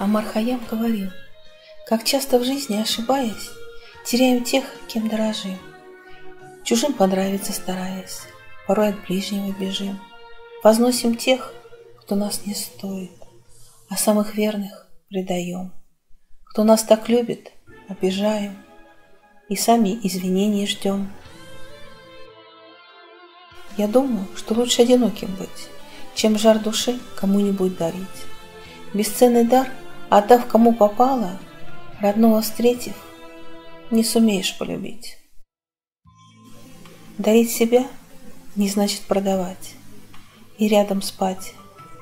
Амар Хаям говорил, как часто в жизни, ошибаясь, теряем тех, кем дорожим. Чужим понравиться стараясь, порой от ближнего бежим. Возносим тех, кто нас не стоит, а самых верных предаем. Кто нас так любит, обижаем, и сами извинений ждем. Я думаю, что лучше одиноким быть, чем жар души кому-нибудь дарить. Бесценный дар, отдав кому попало, родного встретив, не сумеешь полюбить. Дарить себя не значит продавать, и рядом спать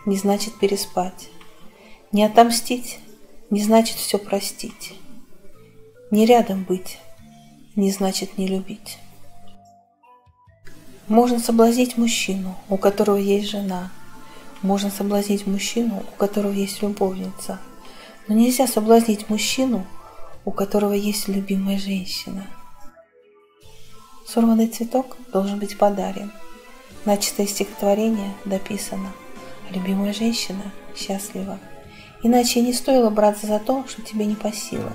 не значит переспать. Не отомстить не значит все простить. Не рядом быть не значит не любить. Можно соблазнить мужчину, у которого есть жена. Можно соблазнить мужчину, у которого есть любовница. Но нельзя соблазнить мужчину, у которого есть любимая женщина. Сорванный цветок должен быть подарен. Начатое стихотворение дописано. Любимая женщина счастлива. Иначе не стоило браться за то, что тебе не по силам.